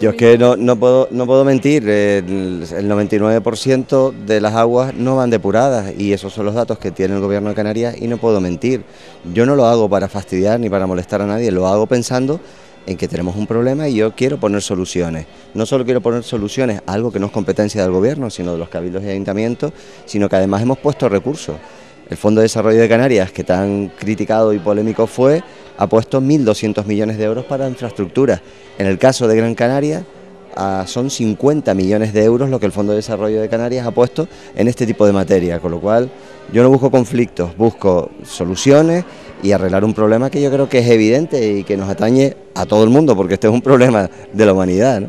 Yo es que no, no, puedo, no puedo mentir, el, el 99% de las aguas no van depuradas y esos son los datos que tiene el gobierno de Canarias y no puedo mentir. Yo no lo hago para fastidiar ni para molestar a nadie, lo hago pensando en que tenemos un problema y yo quiero poner soluciones. No solo quiero poner soluciones a algo que no es competencia del gobierno, sino de los cabildos y ayuntamientos, sino que además hemos puesto recursos. El Fondo de Desarrollo de Canarias, que tan criticado y polémico fue, ha puesto 1.200 millones de euros para infraestructuras. En el caso de Gran Canaria, ah, son 50 millones de euros lo que el Fondo de Desarrollo de Canarias ha puesto en este tipo de materia, con lo cual yo no busco conflictos, busco soluciones y arreglar un problema que yo creo que es evidente y que nos atañe a todo el mundo, porque este es un problema de la humanidad.